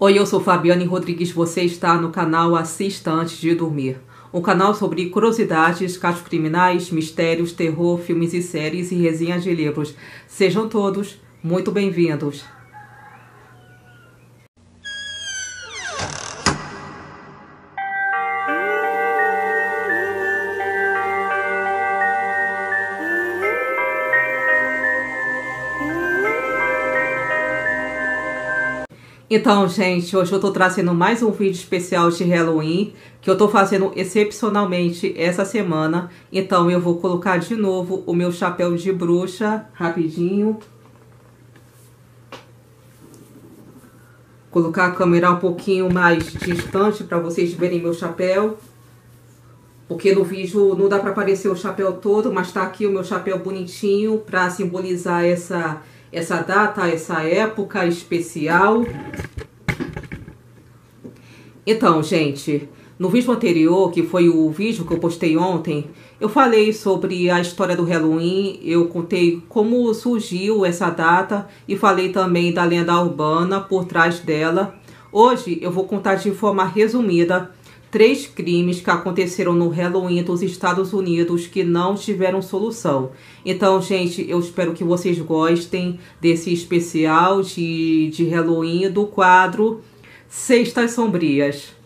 Oi, eu sou Fabiane Rodrigues. Você está no canal Assista Antes de Dormir. Um canal sobre curiosidades, casos criminais, mistérios, terror, filmes e séries e resenhas de livros. Sejam todos muito bem-vindos. Então, gente, hoje eu tô trazendo mais um vídeo especial de Halloween, que eu tô fazendo excepcionalmente essa semana. Então, eu vou colocar de novo o meu chapéu de bruxa, rapidinho. Colocar a câmera um pouquinho mais distante para vocês verem meu chapéu. Porque no vídeo não dá para aparecer o chapéu todo, mas tá aqui o meu chapéu bonitinho para simbolizar essa essa data, essa época especial. Então, gente, no vídeo anterior, que foi o vídeo que eu postei ontem, eu falei sobre a história do Halloween, eu contei como surgiu essa data e falei também da lenda urbana por trás dela. Hoje eu vou contar de forma resumida três crimes que aconteceram no Halloween dos Estados Unidos que não tiveram solução. Então, gente, eu espero que vocês gostem desse especial de, de Halloween do quadro Sextas Sombrias.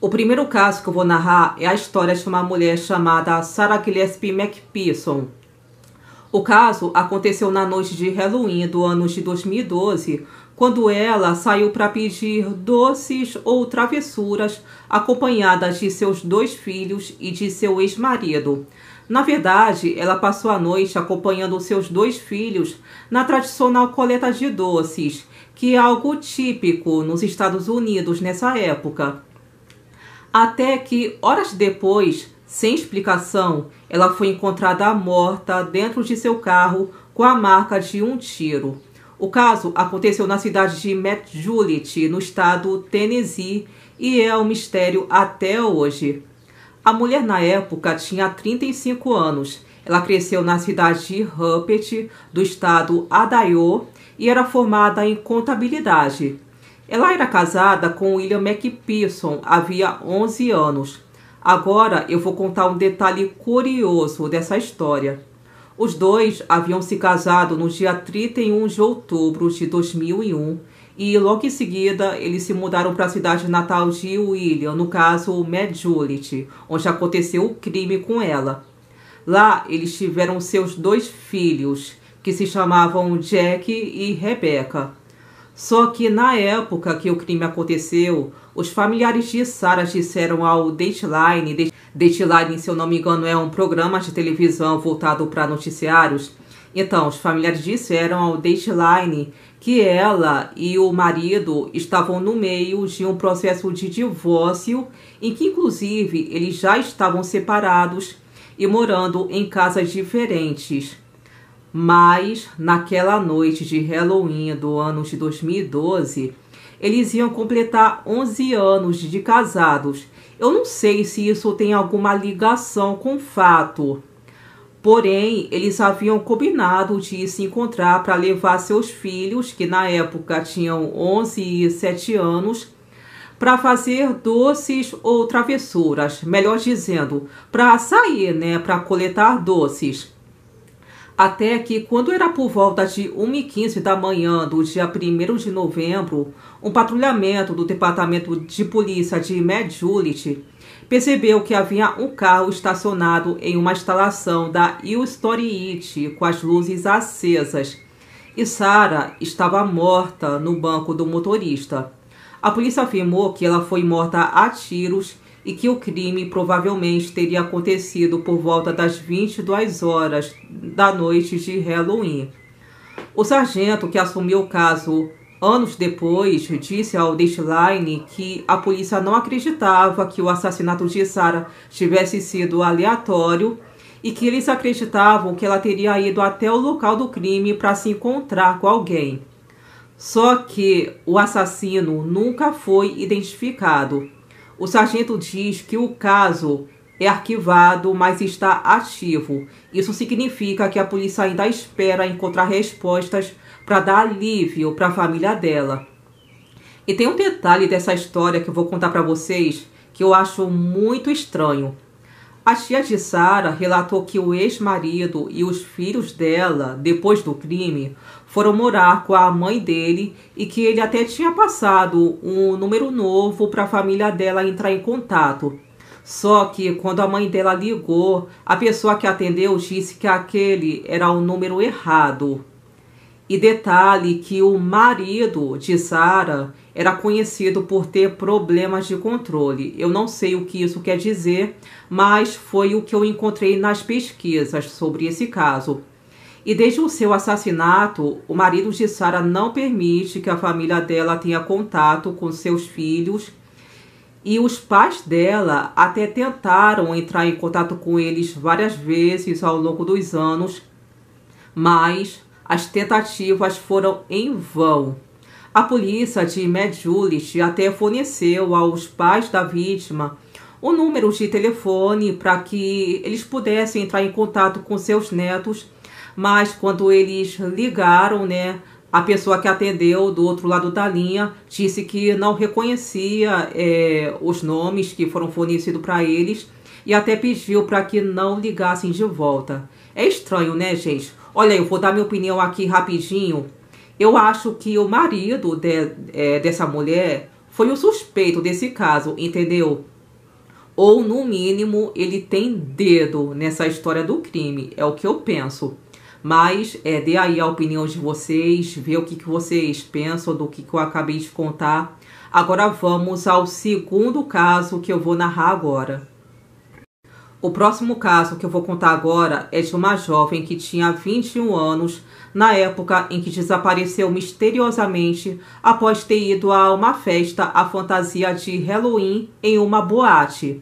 O primeiro caso que eu vou narrar é a história de uma mulher chamada Sarah Gillespie McPherson. O caso aconteceu na noite de Halloween do ano de 2012, quando ela saiu para pedir doces ou travessuras acompanhada de seus dois filhos e de seu ex-marido. Na verdade, ela passou a noite acompanhando seus dois filhos na tradicional coleta de doces, que é algo típico nos Estados Unidos nessa época. Até que, horas depois, sem explicação, ela foi encontrada morta dentro de seu carro com a marca de um tiro. O caso aconteceu na cidade de Medjugorje, no estado Tennessee, e é um mistério até hoje. A mulher na época tinha 35 anos. Ela cresceu na cidade de Rupert, do estado Adayo, e era formada em contabilidade. Ela era casada com William McPherson havia 11 anos. Agora eu vou contar um detalhe curioso dessa história. Os dois haviam se casado no dia 31 de outubro de 2001 e logo em seguida eles se mudaram para a cidade natal de William, no caso Medjugorje, onde aconteceu o crime com ela. Lá eles tiveram seus dois filhos, que se chamavam Jack e Rebecca. Só que na época que o crime aconteceu, os familiares de Sarah disseram ao Dateline, Dateline, se eu não me engano, é um programa de televisão voltado para noticiários. Então, os familiares disseram ao Dateline que ela e o marido estavam no meio de um processo de divórcio em que, inclusive, eles já estavam separados e morando em casas diferentes. Mas naquela noite de Halloween do ano de 2012, eles iam completar 11 anos de casados. Eu não sei se isso tem alguma ligação com o fato. Porém, eles haviam combinado de se encontrar para levar seus filhos, que na época tinham 11 e 7 anos, para fazer doces ou travessuras, melhor dizendo, para sair, né, para coletar doces. Até que, quando era por volta de 1h15 da manhã do dia 1 de novembro, um patrulhamento do Departamento de Polícia de Medjugorje percebeu que havia um carro estacionado em uma instalação da It com as luzes acesas e Sara estava morta no banco do motorista. A polícia afirmou que ela foi morta a tiros e que o crime provavelmente teria acontecido por volta das 22 horas da noite de Halloween. O sargento que assumiu o caso anos depois disse ao Dateline que a polícia não acreditava que o assassinato de Sarah tivesse sido aleatório e que eles acreditavam que ela teria ido até o local do crime para se encontrar com alguém. Só que o assassino nunca foi identificado. O sargento diz que o caso é arquivado, mas está ativo. Isso significa que a polícia ainda espera encontrar respostas para dar alívio para a família dela. E tem um detalhe dessa história que eu vou contar para vocês que eu acho muito estranho. A tia de Sara relatou que o ex-marido e os filhos dela, depois do crime, foram morar com a mãe dele e que ele até tinha passado um número novo para a família dela entrar em contato. Só que quando a mãe dela ligou, a pessoa que atendeu disse que aquele era o número errado. E detalhe que o marido de Sara era conhecido por ter problemas de controle. Eu não sei o que isso quer dizer, mas foi o que eu encontrei nas pesquisas sobre esse caso. E desde o seu assassinato, o marido de Sara não permite que a família dela tenha contato com seus filhos. E os pais dela até tentaram entrar em contato com eles várias vezes ao longo dos anos, mas as tentativas foram em vão. A polícia de Medjugorje até forneceu aos pais da vítima o número de telefone para que eles pudessem entrar em contato com seus netos, mas quando eles ligaram, né, a pessoa que atendeu do outro lado da linha disse que não reconhecia é, os nomes que foram fornecidos para eles e até pediu para que não ligassem de volta. É estranho, né, gente? Olha, eu vou dar minha opinião aqui rapidinho. Eu acho que o marido de, é, dessa mulher foi o suspeito desse caso, entendeu? Ou, no mínimo, ele tem dedo nessa história do crime. É o que eu penso. Mas é, dê aí a opinião de vocês, vê o que, que vocês pensam do que, que eu acabei de contar. Agora vamos ao segundo caso que eu vou narrar agora. O próximo caso que eu vou contar agora é de uma jovem que tinha 21 anos na época em que desapareceu misteriosamente após ter ido a uma festa à fantasia de Halloween em uma boate.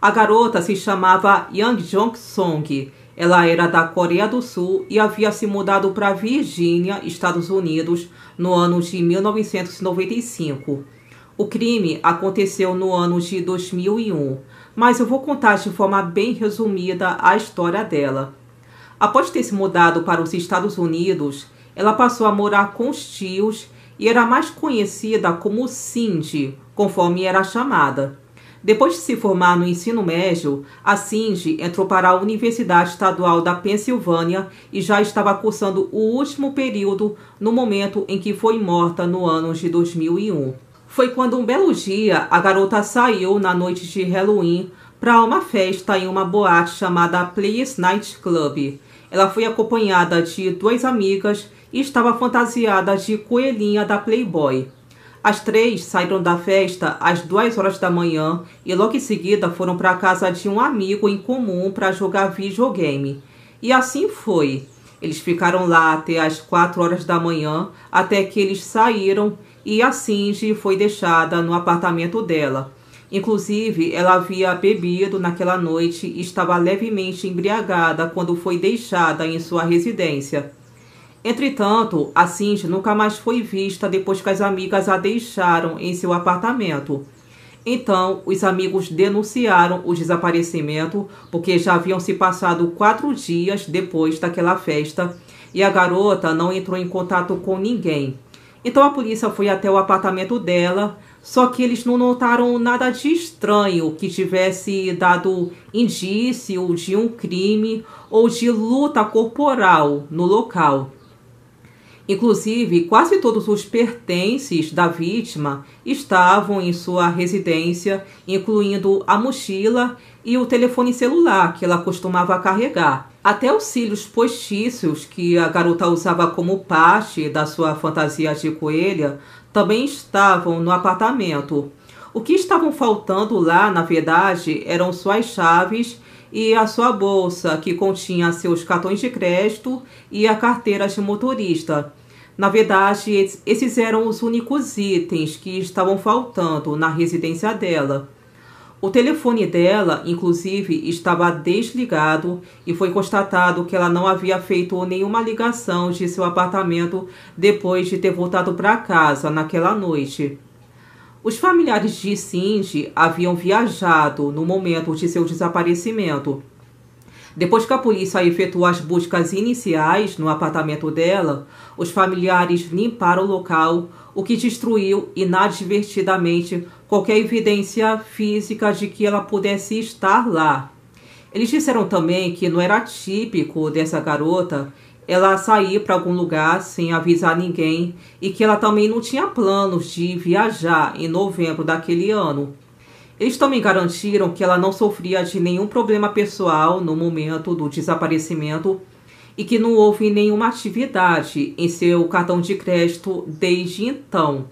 A garota se chamava Yang Jong Song. Ela era da Coreia do Sul e havia se mudado para Virgínia, Estados Unidos, no ano de 1995. O crime aconteceu no ano de 2001 mas eu vou contar de forma bem resumida a história dela. Após ter se mudado para os Estados Unidos, ela passou a morar com os tios e era mais conhecida como Cindy, conforme era chamada. Depois de se formar no ensino médio, a Cindy entrou para a Universidade Estadual da Pensilvânia e já estava cursando o último período no momento em que foi morta no ano de 2001 foi quando um belo dia a garota saiu na noite de Halloween para uma festa em uma boate chamada Please Night Club. Ela foi acompanhada de duas amigas e estava fantasiada de coelhinha da Playboy. As três saíram da festa às duas horas da manhã e logo em seguida foram para a casa de um amigo em comum para jogar videogame. E assim foi. Eles ficaram lá até às quatro horas da manhã, até que eles saíram e a Cindy foi deixada no apartamento dela. Inclusive, ela havia bebido naquela noite e estava levemente embriagada quando foi deixada em sua residência. Entretanto, a Cindy nunca mais foi vista depois que as amigas a deixaram em seu apartamento. Então, os amigos denunciaram o desaparecimento porque já haviam se passado quatro dias depois daquela festa e a garota não entrou em contato com ninguém. Então a polícia foi até o apartamento dela, só que eles não notaram nada de estranho que tivesse dado indício de um crime ou de luta corporal no local. Inclusive, quase todos os pertences da vítima estavam em sua residência, incluindo a mochila e o telefone celular que ela costumava carregar. Até os cílios postiços que a garota usava como parte da sua fantasia de coelha também estavam no apartamento. O que estavam faltando lá, na verdade, eram suas chaves e a sua bolsa, que continha seus cartões de crédito e a carteira de motorista. Na verdade, esses eram os únicos itens que estavam faltando na residência dela. O telefone dela, inclusive, estava desligado e foi constatado que ela não havia feito nenhuma ligação de seu apartamento depois de ter voltado para casa naquela noite. Os familiares de Cindy haviam viajado no momento de seu desaparecimento. Depois que a polícia efetuou as buscas iniciais no apartamento dela, os familiares limparam o local, o que destruiu inadvertidamente qualquer evidência física de que ela pudesse estar lá. Eles disseram também que não era típico dessa garota ela sair para algum lugar sem avisar ninguém e que ela também não tinha planos de viajar em novembro daquele ano. Eles também garantiram que ela não sofria de nenhum problema pessoal no momento do desaparecimento e que não houve nenhuma atividade em seu cartão de crédito desde então.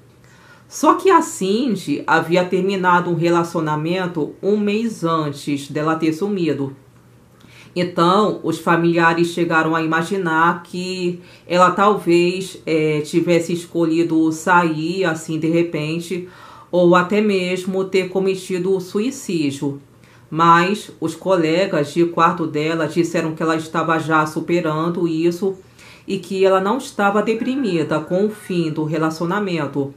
Só que a Cindy havia terminado um relacionamento um mês antes dela ter sumido. Então, os familiares chegaram a imaginar que ela talvez é, tivesse escolhido sair assim de repente, ou até mesmo ter cometido suicídio. Mas os colegas de quarto dela disseram que ela estava já superando isso e que ela não estava deprimida com o fim do relacionamento.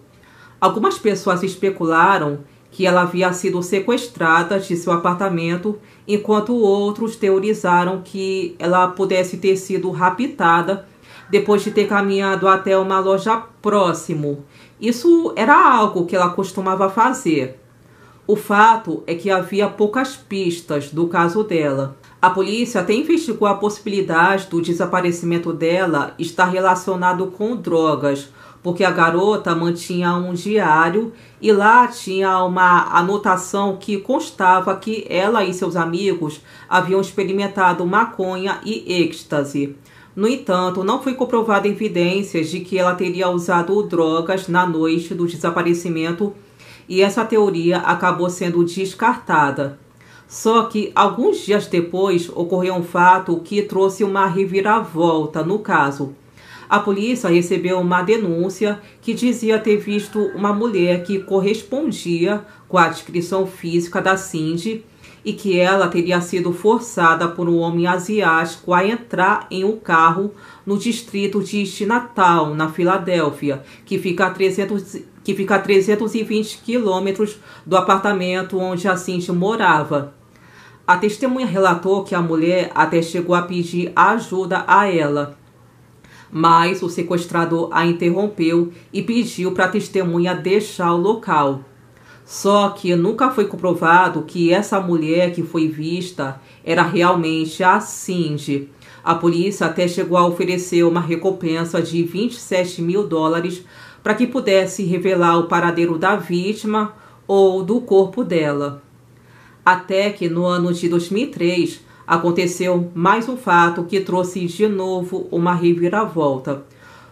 Algumas pessoas especularam que ela havia sido sequestrada de seu apartamento, enquanto outros teorizaram que ela pudesse ter sido raptada depois de ter caminhado até uma loja próximo. Isso era algo que ela costumava fazer. O fato é que havia poucas pistas do caso dela. A polícia até investigou a possibilidade do desaparecimento dela estar relacionado com drogas, porque a garota mantinha um diário e lá tinha uma anotação que constava que ela e seus amigos haviam experimentado maconha e êxtase. No entanto, não foi comprovada evidências de que ela teria usado drogas na noite do desaparecimento e essa teoria acabou sendo descartada. Só que alguns dias depois ocorreu um fato que trouxe uma reviravolta no caso. A polícia recebeu uma denúncia que dizia ter visto uma mulher que correspondia com a descrição física da Cindy e que ela teria sido forçada por um homem asiático a entrar em um carro no distrito de Chinatown, na Filadélfia, que fica a 300, que fica a 320 quilômetros do apartamento onde a Cindy morava. A testemunha relatou que a mulher até chegou a pedir ajuda a ela mas o sequestrador a interrompeu e pediu para a testemunha deixar o local. Só que nunca foi comprovado que essa mulher que foi vista era realmente a Cindy. A polícia até chegou a oferecer uma recompensa de 27 mil dólares para que pudesse revelar o paradeiro da vítima ou do corpo dela. Até que no ano de 2003, aconteceu mais um fato que trouxe de novo uma reviravolta.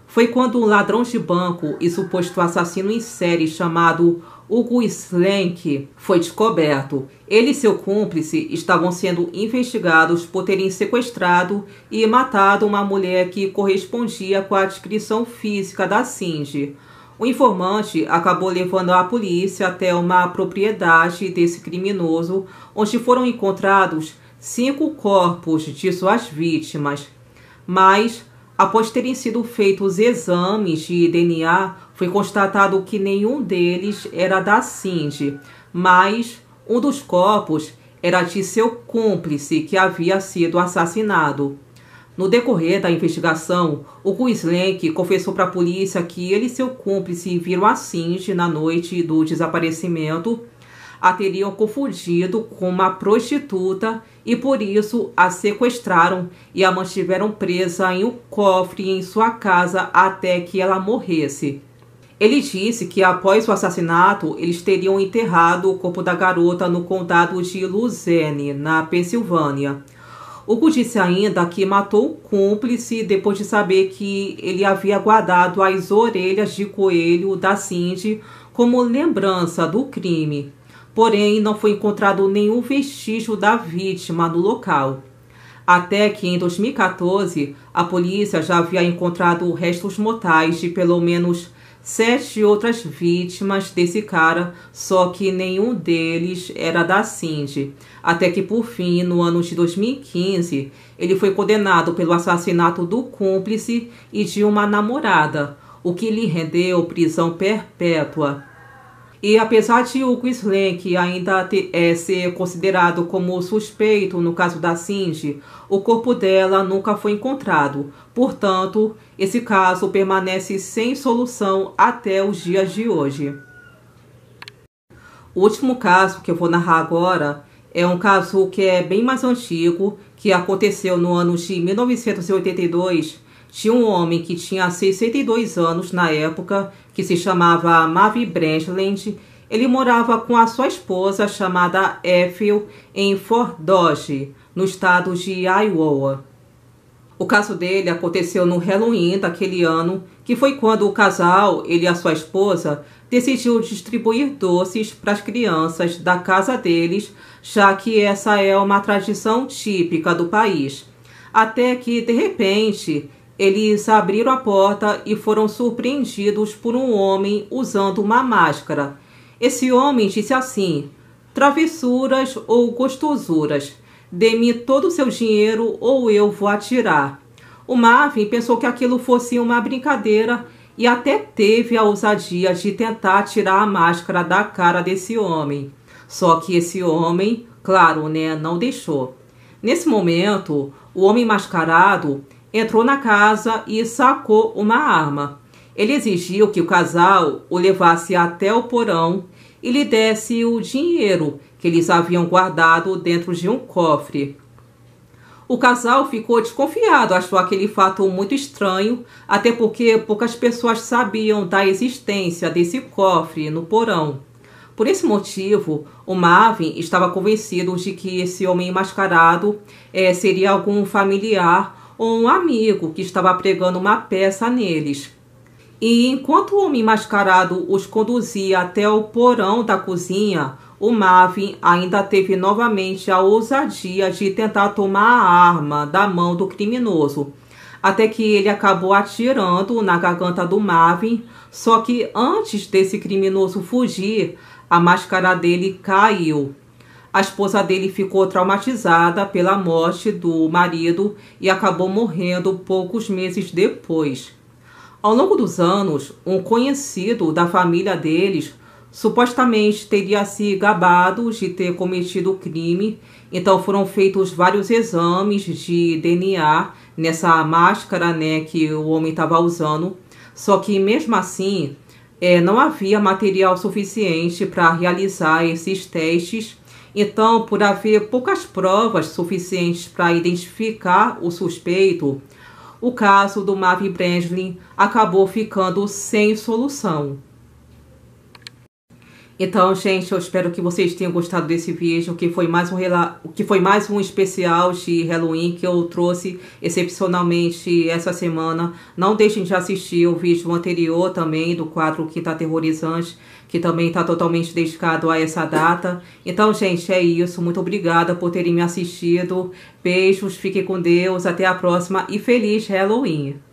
Foi quando um ladrão de banco e suposto assassino em série chamado Hugo Slank foi descoberto. Ele e seu cúmplice estavam sendo investigados por terem sequestrado e matado uma mulher que correspondia com a descrição física da Cindy. O informante acabou levando a polícia até uma propriedade desse criminoso, onde foram encontrados cinco corpos de suas vítimas, mas, após terem sido feitos exames de DNA, foi constatado que nenhum deles era da Cindy, mas um dos corpos era de seu cúmplice que havia sido assassinado. No decorrer da investigação, o Quislenk confessou para a polícia que ele e seu cúmplice viram a Cindy na noite do desaparecimento a teriam confundido com uma prostituta e por isso a sequestraram e a mantiveram presa em um cofre em sua casa até que ela morresse. Ele disse que após o assassinato, eles teriam enterrado o corpo da garota no condado de Luzerne, na Pensilvânia. Hugo disse ainda que matou o cúmplice depois de saber que ele havia guardado as orelhas de coelho da Cindy como lembrança do crime porém não foi encontrado nenhum vestígio da vítima no local. Até que em 2014 a polícia já havia encontrado restos mortais de pelo menos sete outras vítimas desse cara, só que nenhum deles era da Cindy. Até que, por fim, no ano de 2015, ele foi condenado pelo assassinato do cúmplice e de uma namorada, o que lhe rendeu prisão perpétua. E apesar de Hugo Slank ainda ter, é, ser considerado como suspeito no caso da Cindy, o corpo dela nunca foi encontrado. Portanto, esse caso permanece sem solução até os dias de hoje. O último caso que eu vou narrar agora é um caso que é bem mais antigo, que aconteceu no ano de 1982 de um homem que tinha 62 anos na época, que se chamava Mavi Brandland. Ele morava com a sua esposa, chamada Ethel, em Fort Dodge, no estado de Iowa. O caso dele aconteceu no Halloween daquele ano, que foi quando o casal, ele e a sua esposa, decidiu distribuir doces para as crianças da casa deles, já que essa é uma tradição típica do país. Até que, de repente, eles abriram a porta e foram surpreendidos por um homem usando uma máscara. Esse homem disse assim: Travessuras ou gostosuras, dê-me todo o seu dinheiro ou eu vou atirar. O Marvin pensou que aquilo fosse uma brincadeira e até teve a ousadia de tentar tirar a máscara da cara desse homem. Só que esse homem, claro, né, não deixou. Nesse momento, o homem mascarado entrou na casa e sacou uma arma. Ele exigiu que o casal o levasse até o porão e lhe desse o dinheiro que eles haviam guardado dentro de um cofre. O casal ficou desconfiado, achou aquele fato muito estranho, até porque poucas pessoas sabiam da existência desse cofre no porão. Por esse motivo, o Marvin estava convencido de que esse homem mascarado é, seria algum familiar um amigo que estava pregando uma peça neles. E enquanto o homem mascarado os conduzia até o porão da cozinha, o Marvin ainda teve novamente a ousadia de tentar tomar a arma da mão do criminoso, até que ele acabou atirando na garganta do Marvin. Só que antes desse criminoso fugir, a máscara dele caiu a esposa dele ficou traumatizada pela morte do marido e acabou morrendo poucos meses depois. Ao longo dos anos, um conhecido da família deles supostamente teria se gabado de ter cometido o crime, então foram feitos vários exames de DNA nessa máscara né, que o homem estava usando, só que mesmo assim é, não havia material suficiente para realizar esses testes então, por haver poucas provas suficientes para identificar o suspeito, o caso do Marvin Brandlin acabou ficando sem solução. Então, gente, eu espero que vocês tenham gostado desse vídeo, que foi mais um que foi mais um especial de Halloween que eu trouxe excepcionalmente essa semana. Não deixem de assistir o vídeo anterior também do quadro Quinta Aterrorizante, que também está totalmente dedicado a essa data. Então, gente, é isso. Muito obrigada por terem me assistido. Beijos, fiquem com Deus, até a próxima e feliz Halloween!